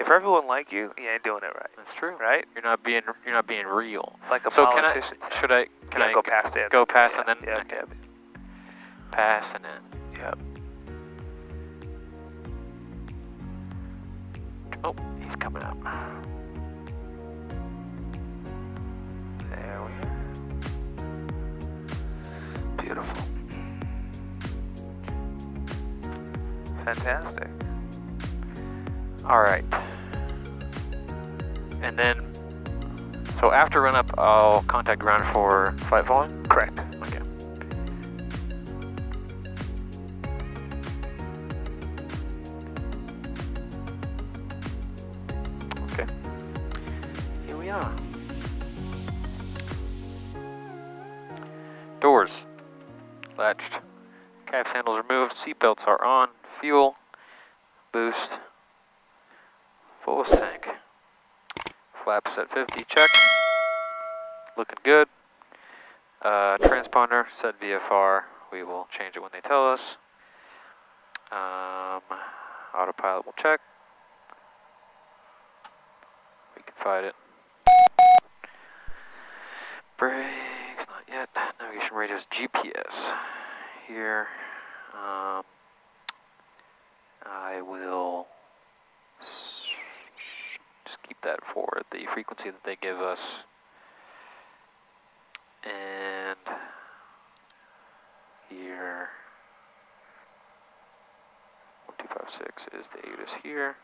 If everyone like you, you ain't doing it right. That's true. Right? You're not being you're not being real. It's like a so can politician. I should I can I go past it? go past yeah, and then Yeah, okay. pass and then Yep. oh he's coming up. There we are. Beautiful. Fantastic. All right. And then so after run up, I'll contact ground for flight following. Correct. Okay. Okay. Here we are. Doors latched. Caps handles removed. Seatbelts are on. Fuel. Boost. At 50. Check. Looking good. Uh, transponder set VFR. We will change it when they tell us. Um, autopilot will check. We can fight it. Brakes, not yet. Navigation radius GPS. Here. Um, I will just keep that for the frequency that they give us. And here, 1256 is the ATIS here.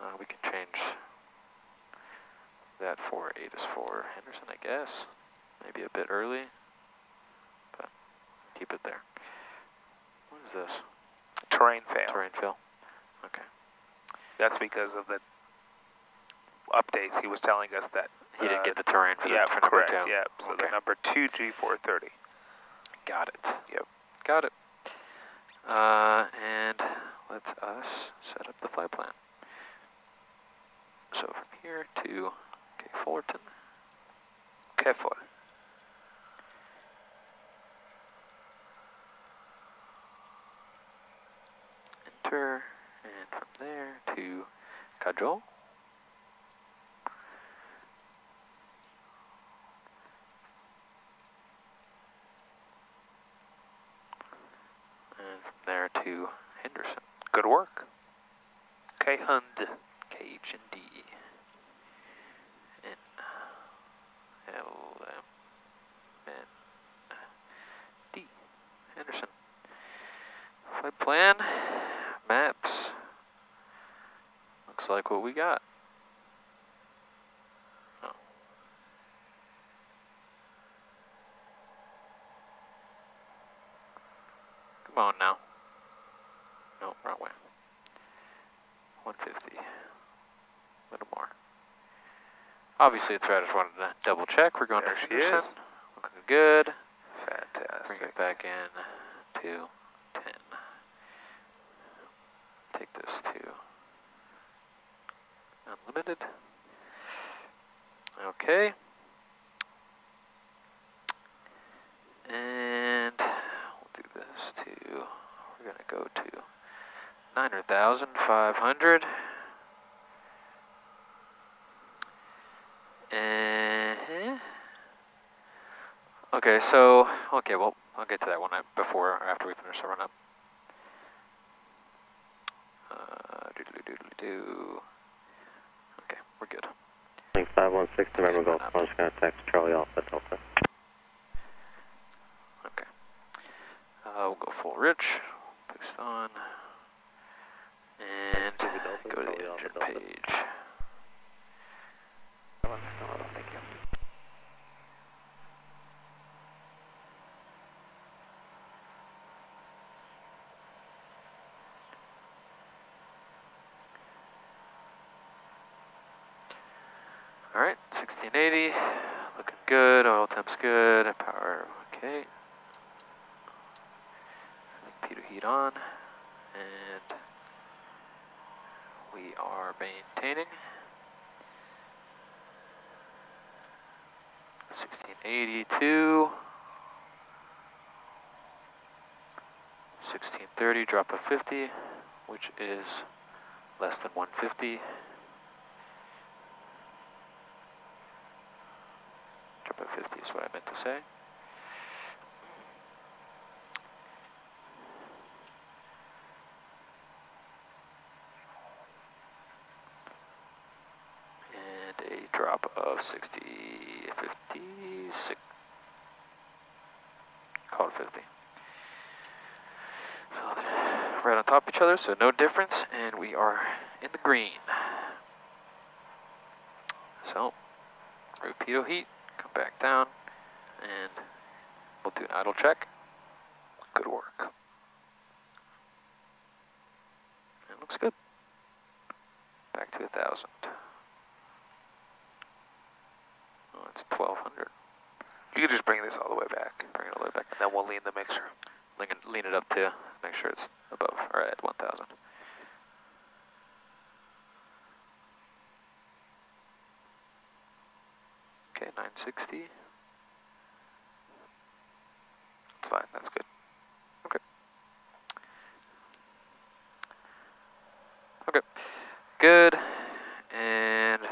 Uh, we can change that for ATIS for Henderson, I guess. Maybe a bit early, but keep it there. What is this? Terrain fail. Terrain fail. Okay. That's because of the updates. He was telling us that. He didn't uh, get the terrain for, yeah, the, for number correct. two. Yeah. So Okay. the number two G430. Got it. Yep. Got it. Uh, and let us set up the flight plan. So from here to okay, Fullerton. Careful. enter, and from there to Cajon. And from there Henderson. Good work. Okay, Hund. Cage and D. N L M N D. Henderson. Flight plan. Maps. Looks like what we got. Oh. Come on now. No, wrong way. 150. A little more. Obviously it's right. I just wanted to double check. We're going There to she is. Looking good. Fantastic. Bring it back in to 10. Take this to unlimited. Okay. And we'll do this to, we're going to go to 900,500. Uh-huh. Okay, so, okay, well, I'll get to that one uh, before or after we finish the run up. Uh, doodly doodly doo. Okay, we're good. Link 516, November Golf, going to text Charlie Alpha Delta. Okay. Uh, we'll go full rich, boost on, and Delta, go to the Charlie Alpha engine Delta. page. Thank you. Alright, 1680, looking good, oil temp's good, power okay. Computer heat on, and we are maintaining. 1682. 1630, drop of 50, which is less than 150. Drop at 50 is what I meant to say. And a drop of 60, 56, call it 50. So they're right on top of each other, so no difference, and we are in the green. So, repeat heat, come back down, and we'll do an idle check. Good work. It looks good. Back to a thousand. Oh, it's 1200. You can just bring this all the way back, Bring it all the way back. and then we'll lean the mixture. Lean it, lean it up to make sure it's above or at 1000. Okay, 960. It's fine. That's good. Okay. Okay, good. And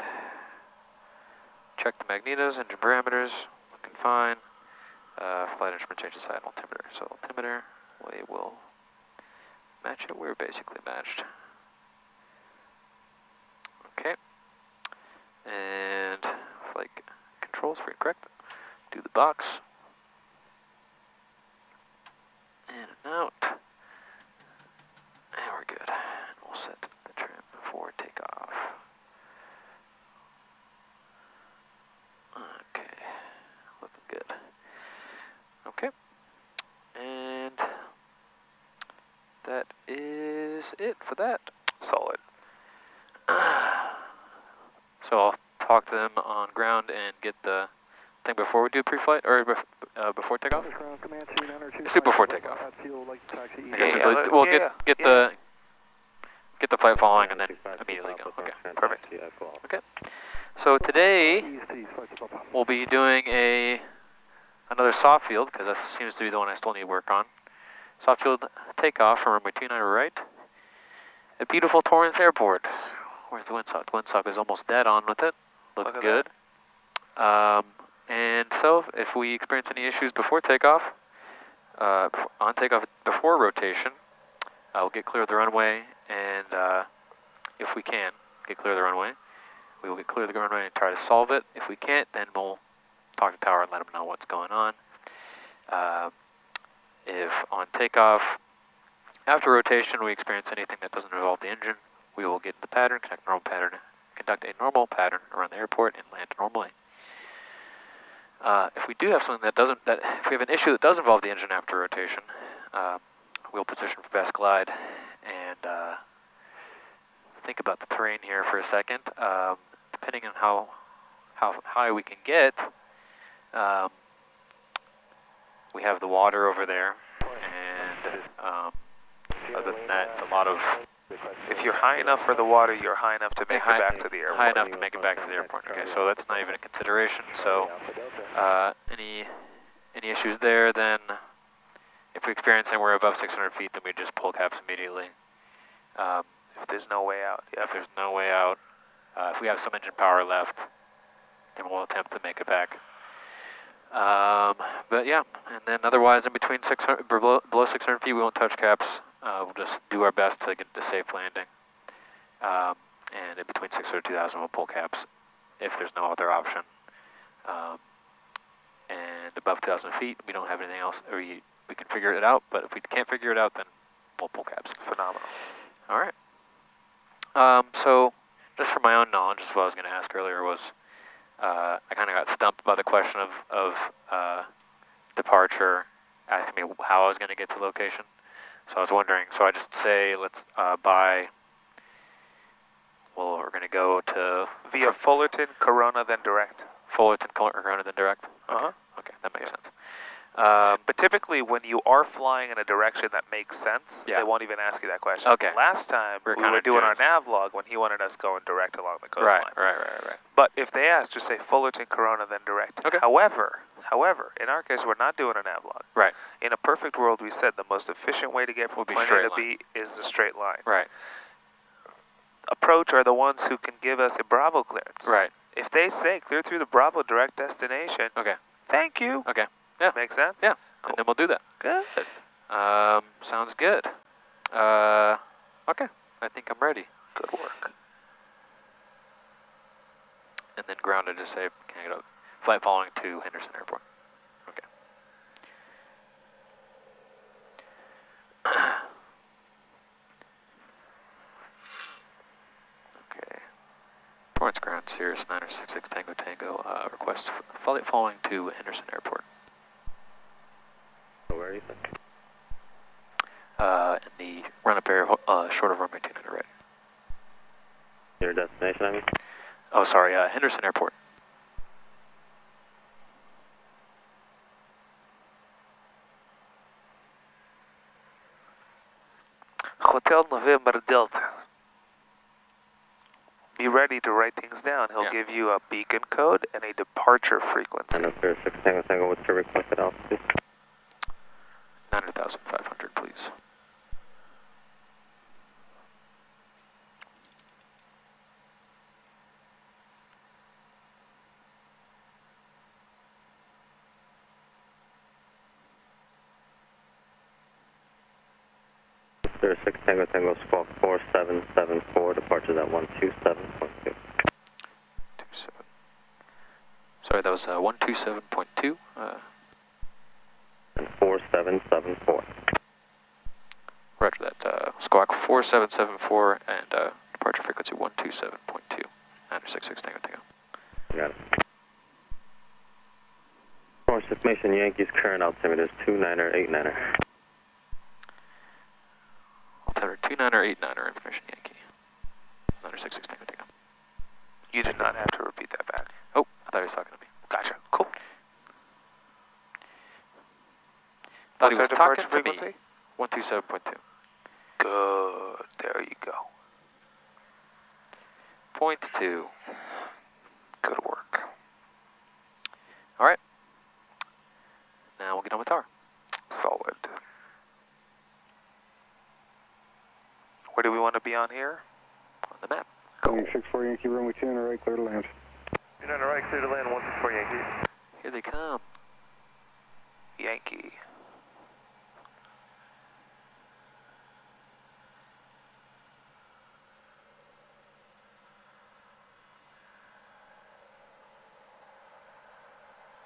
check the magnetos, engine parameters, looking fine. Uh, flight instrument change side altimeter. So altimeter, we will match it. We're basically matched. Okay. And flight controls, and correct. Do the box. In and out. And we're good. And we'll set the trim before takeoff. Okay, looking good. Okay, and that is it for that. Solid. So I'll talk to them on ground and get the thing before we do pre-flight or uh, before takeoff. Let's do before takeoff. I Yeah, guess yeah, we'll- we'll yeah, get get yeah. the get the flight following and then immediately go. Okay. Perfect. Okay. So today we'll be doing a another soft field because that seems to be the one I still need to work on. Soft field takeoff from runway 29 right at beautiful Torrance Airport. Where's the windsock? The windsock is almost dead on with it. Look good. Um, and so if we experience any issues before takeoff, uh, on takeoff before rotation, uh, we'll get clear of the runway and uh, if we can get clear of the runway, we will get clear of the runway and try to solve it. If we can't, then we'll talk to tower and let them know what's going on. Um if on takeoff, after rotation, we experience anything that doesn't involve the engine, we will get the pattern, conduct normal pattern, conduct a normal pattern around the airport and land normally. Uh, if we do have something that doesn't, that if we have an issue that does involve the engine after rotation, um, we'll position for best glide and uh, think about the terrain here for a second. Um, depending on how how high we can get, um, we have the water over there, and um, other than that, it's a lot of If you're high enough for the water, you're high enough to make high, it back to the airport. high enough to make it back to the airport. Okay, so that's not even a consideration. So uh, any any issues there, then if we experience anywhere above 600 feet, then we just pull caps immediately. Um, If there's no way out, yeah. if there's no way out, uh, if we have some engine power left, then we'll attempt to make it back. Um, but yeah, and then otherwise in between 600, below, below 600 feet, we won't touch caps. Uh, we'll just do our best to get a safe landing. Um, and in between 600 and 2000, we'll pull caps if there's no other option. Um, and above 2,000 feet, we don't have anything else, or we, we can figure it out, but if we can't figure it out, then we'll pull caps. Phenomenal. All right. Um, so, just for my own knowledge, is what I was going to ask earlier was, uh, I kind of got stumped by the question of, of uh, departure, asking me how I was going to get to location. So I was wondering, so I just say, let's uh, buy, well, we're going to go to Via Fullerton, Corona, then direct. Fullerton, Corona, then direct? Uh-huh. Okay, that makes Yeah. sense. Um, But typically, when you are flying in a direction that makes sense, Yeah. they won't even ask you that question. Okay. Last time, We're we were doing our nav log when he wanted us going direct along the coastline. right, right, right, right. But if they ask, just say Fullerton, Corona, then direct. Okay. However, however, in our case, we're not doing an nav log. Right. In a perfect world, we said the most efficient way to get from point A to. B is the straight line. Right. approach are the ones who can give us a Bravo clearance. Right. If they say clear through the Bravo direct destination, Okay. thank you. Okay. Yeah. Makes sense? Yeah. And then we'll do that. Good. Um, sounds good. Uh, okay. I think I'm ready. Good work. And then grounded to say, can I get a flight following to Henderson Airport? Okay. okay. Torrance Ground, Cirrus 966 Tango Tango, uh, request flight following to Henderson Airport. Where are you? Uh, in the run-up area, uh, short of runway 29 right. Your destination, I mean? Oh, sorry, uh, Henderson Airport. Hotel November Delta. Be ready to write things down. He'll Yeah. give you a beacon code and a departure frequency. And if there's 6 Tango Tango, what's your requested altitude? 90,500, please. There's 6 Tango Tango Squawk 4774, departures at 127.2. Two seven. Sorry, that was uh, 127.2. Uh, And 4774. roger that. Uh, squawk 4774 and uh, departure frequency 127.2. 966 Tango Tango. Got it. Orange Information Yankees current altimeter is 29er, 89er. Altimeter 29er 89er information Yankee. 966 Tango Tango. You did not have to repeat that back. Oh, I thought he was talking to me. Gotcha. Cool. Thought he was our talking departure to me. frequency? 127.2. Good. There you go. Point two. Good work. All right. Now we'll get on with our. Solid. Where do we want to be on here? On the map. Boeing 64 Yankee runway 2 and a right, clear to land. You're on the right, clear to land, 164 Yankee. Here they come. Yankee.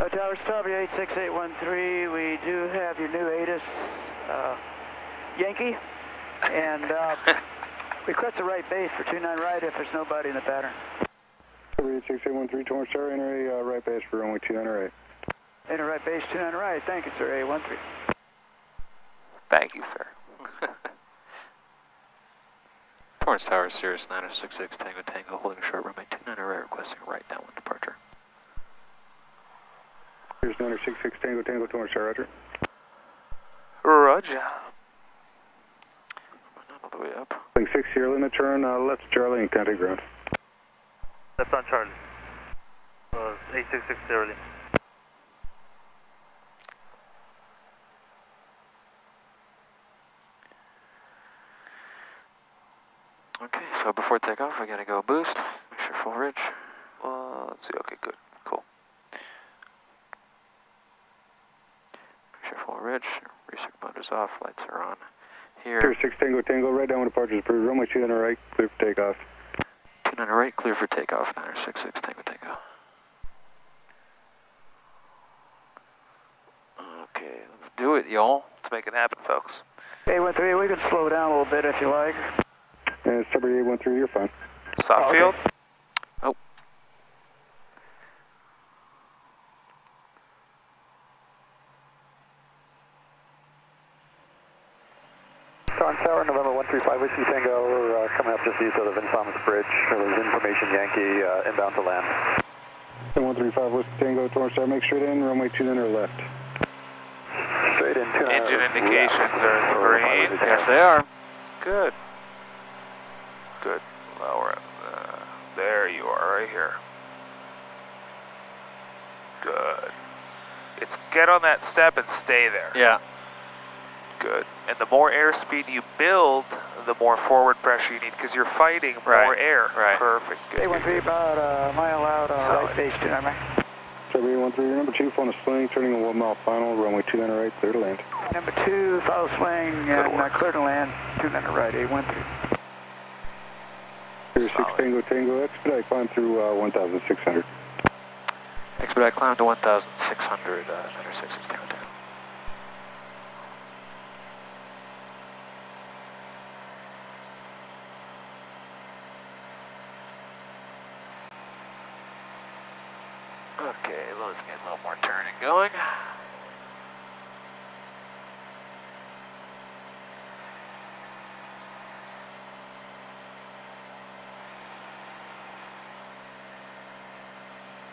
Uh, Tower Stop, 86813. We do have your new ATIS uh, Yankee. And uh, request a right base for 29 right if there's nobody in the pattern. 86813 Torrance Tower, enter a uh, right base for runway 2 and a right. Enter right base 29 right. Thank you, sir. A13. Thank you, sir. Torrance Tower, Cirrus 966 Tango Tango, holding short runway 29 right, requesting a right downwind departure. Here's 966 Tango Tango Torrance Tower, roger. Roger. Not all the way up. Boeing 6 Sierra Lima, turn uh, left Charlie and contact ground. That's on Charlie. Uh, 866 Sierra Lima. Okay, so before takeoff, we gotta go boost. Make sure full rich. Uh, let's see. Okay, good. Cool. Make sure full rich. Reset motors off. Lights are on. Here. Here's 6 Tango Tango, right downwind departure is approved. Runway 2 and a right, clear for takeoff. 29 right, clear for takeoff. 966 Tango Tango. Okay, let's do it, y'all. Let's make it happen, folks. A13, we can slow down a little bit if you like. And Stubborn 813, you're fine. Soft Oh, okay. field. Torrance Make sure Star, make straight in, runway 29 or left. Straight in. Two uh, Engine hours. indications yeah. are green. Yes, they are. Good. Good. Lower it. Uh, there you are, right here. Good. It's get on that step and stay there. Yeah. Good. And the more airspeed you build, the more forward pressure you need because you're fighting more right. air. Right. Perfect. Good. They want to be about a mile out on Solid. right stage, did 713, number 2, phone is swing, turning a 1 mile final, runway 29 right, clear to land. Number 2, follow swing, and uh, clear to land, 29 right, 813. Clear 6 Tango Tango, expedite climb through uh, 1,600. Expedite climb to 1,600, uh, 96 Tango let's get a little more turning going.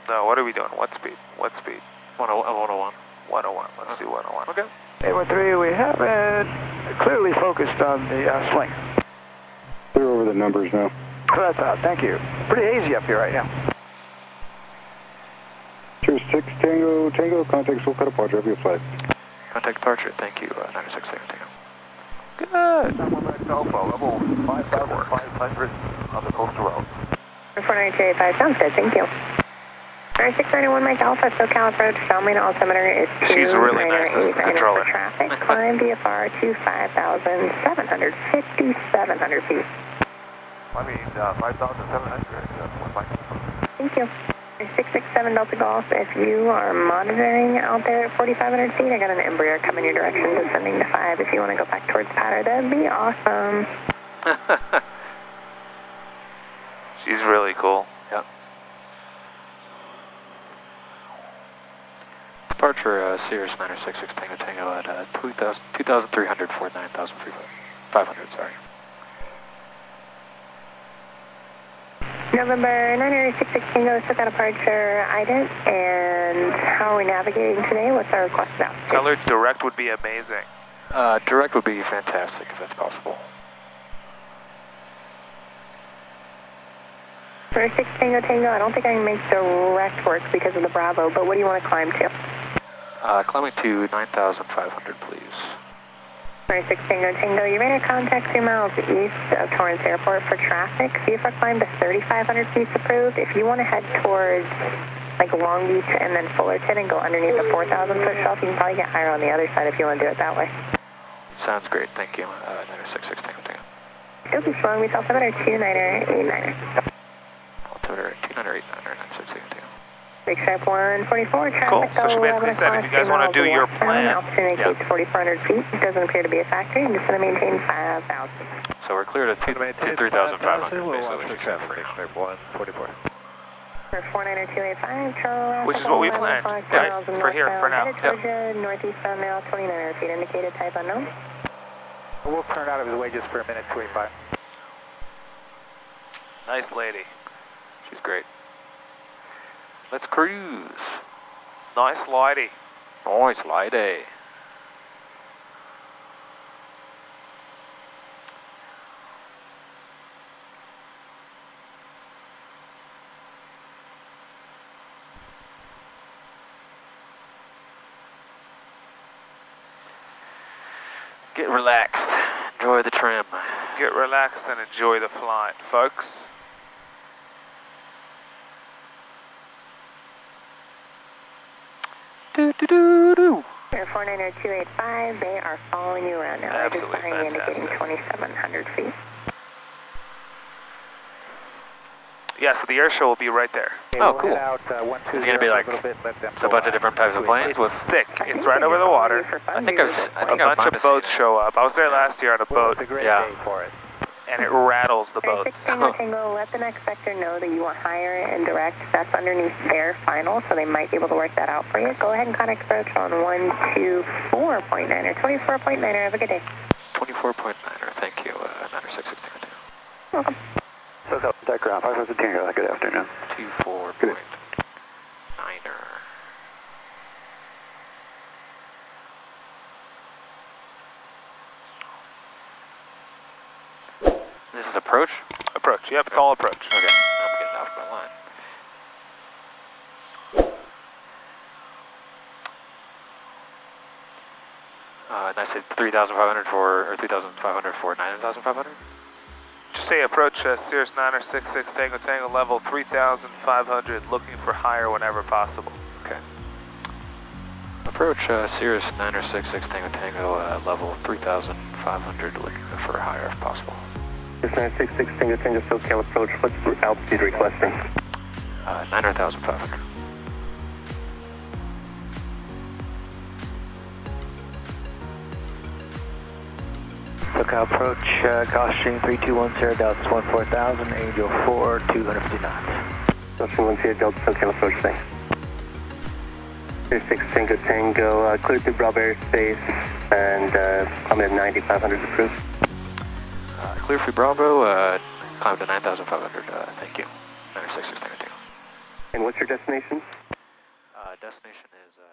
No, what are we doing? What speed? What speed? 101. 101. 101. Let's do 101. Okay. 813, we have it clearly focused on the uh, swing. Clear over the numbers now. That's what I thought, thank you. Pretty hazy up here right now. Here, 6 Tango Tango, contact full cut apart, drop your flag. Contact departure. Thank you, uh, 966 Tango Tango. Good. Alpha, level 5,500 on the coastal route. 4925, sounds good, thank you. Alright, 691 Mike Alpha, SoCal approach, downwind altimeter is She's really nice as the 2989 controller. for traffic, climb VFR to 5,700, 5,700 feet. I mean, uh, 5,700, that's one mile. Thank you. 667 Delta Golf, if you are monitoring out there at 4,500 feet, I got an Embraer coming your direction, descending to 5. If you want to go back towards pattern, that'd be awesome. She's really cool. Yep. Departure uh, Cirrus 966 Tango Tango at uh, 2,000 2,300 for 9,500, sorry. November 966 Tango, SoCal departure, IDENT, and how are we navigating today? What's our request about? Tell her direct would be amazing. Uh, direct would be fantastic if that's possible. For 6 Tango Tango, I don't think I can make direct work because of the Bravo, but what do you want to climb to? Uh, climbing to 9,500, please. 6 Tango Tango, your radar contact 2 miles east of Torrance Airport for traffic. VFR climb to 3,500 feet approved. If you want to head towards like Long Beach and then Fullerton and go underneath the 4,000 foot shelf, you can probably get higher on the other side if you want to do it that way. Sounds great, thank you. Uh, 966 Tango Tango. Still be Long Beach altimeter 29er 89er. Altimeter 298 966 Tango Tango. Big Stripe 144, traffic Cool. So she 11 basically said if you guys wanna do your plan- Altitude Yeah. 4,400 feet. It doesn't appear to be a factor. I'm just going to maintain 5,000. So we're clear to, two, to 3,500, basically, which is free. 144. For 49285, Charles. Which is what we planned, right? For here, for now. Headed towards you, northeastbound now, 2900 feet, indicated type unknown. We'll turn out of his way just for a minute, 285. Nice lady. She's great. Let's cruise. Nice lady. Nice lady. Get relaxed. Enjoy the trim. Get relaxed and enjoy the flight, folks. Do do do do. Air 49285, they are following you around now. They're just Absolutely behind you, indicating fantastic. 2700 feet. Yeah, so the air show will be right there. Oh, cool. Out, uh, one, two, Is it gonna be zero, like a little bit, let them It's a go bunch of on. different types of planes It's with sick. I It's think right they're over the following water. you for fun. I think You're I've s- just I A think like- I've bunch might of have boats seen it. show up. I was there last year on a Well, boat, it's a great Yeah. Day and it rattles the Air boats. 6 Tango Tango, let the next sector know that you want higher and direct. That's underneath their final, so they might be able to work that out for you. Go ahead and contact approach on 124.9 or 24.9. Have a good day. 24.9er, thank you. Uh, 966 Tango Tango. Welcome. So, contact ground, 5,000 Tango, good afternoon. 24.9er. This is approach? Approach. Yep, it's all approach. Okay, I'm getting off my line. Uh, and I said 3,500 for, or 3,500 for 9,500? Just say approach uh, Cirrus 966 Tango Tango level 3,500, looking for higher whenever possible. Okay. Approach uh, Cirrus 966 Tango Tango uh, level 3,500, looking for higher if possible. Cirrus 966 Tango Tango SoCal approach, what's altitude requesting? Uh, 9,500. SoCal approach, uh, Gulfstream 3210, Delta 14000, Angel 4, 250 knots. Gulfstream 10 Delta SoCal approach, thanks. Cirrus 6 Tango Tango, uh, clear through Bravo airspace, and uh, climb at 9,500 approved. Clear for Bravo, uh, climb to 9,500, uh, thank you. 966 Tango Tango. And what's your destination? Uh, destination is uh,